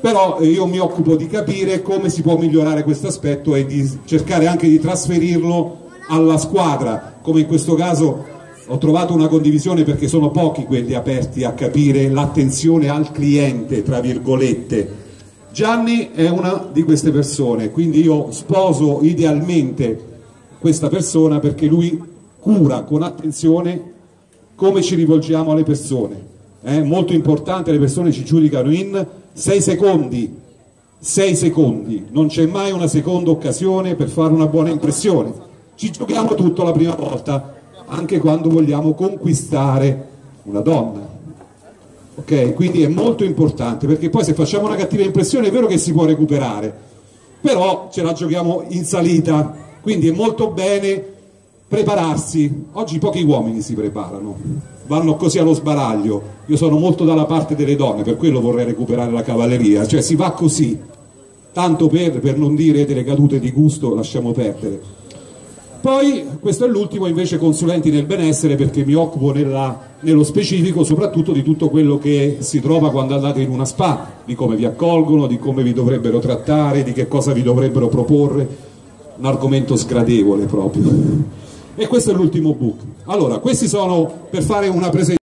però io mi occupo di capire come si può migliorare questo aspetto e di cercare anche di trasferirlo alla squadra, come in questo caso ho trovato una condivisione perché sono pochi quelli aperti a capire l'attenzione al cliente, tra virgolette. Gianni è una di queste persone, quindi io sposo idealmente questa persona perché lui cura con attenzione come ci rivolgiamo alle persone è molto importante, le persone ci giudicano in 6 secondi, 6 secondi, non c'è mai una seconda occasione per fare una buona impressione, ci giochiamo tutto la prima volta, anche quando vogliamo conquistare una donna. Ok? Quindi è molto importante perché poi se facciamo una cattiva impressione è vero che si può recuperare, però ce la giochiamo in salita, quindi è molto bene prepararsi. Oggi pochi uomini si preparano, vanno così allo sbaraglio. Io sono molto dalla parte delle donne, per quello vorrei recuperare la cavalleria, cioè si va così, tanto per, per non dire delle cadute di gusto, lasciamo perdere. Poi, questo è l'ultimo, invece consulenti nel benessere perché mi occupo nella, nello specifico soprattutto di tutto quello che si trova quando andate in una spa, di come vi accolgono, di come vi dovrebbero trattare, di che cosa vi dovrebbero proporre, un argomento sgradevole proprio e questo è l'ultimo book. Allora questi sono per fare una presentazione